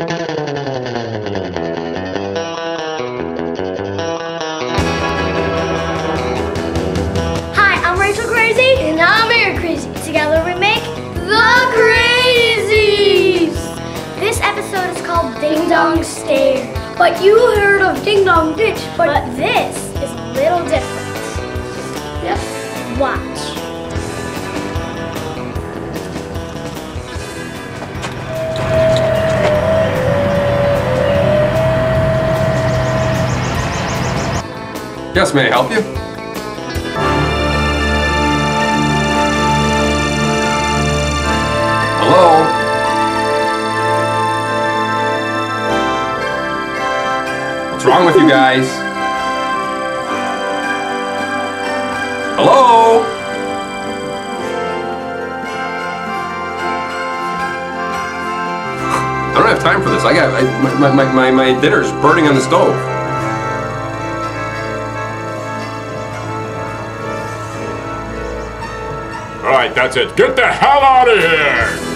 Hi, I'm Rachel Crazy. And I'm Eric Crazy. Together we make The Crazies! This episode is called Ding Dong Stare. But you heard of Ding Dong Ditch, but, But this is a little different. Yep. Watch. Yes, may I help you? Hello? What's wrong with you guys? Hello? I don't have time for this. I got I, my, my, my, my dinner's burning on the stove. Right, that's it. Get the hell out of here!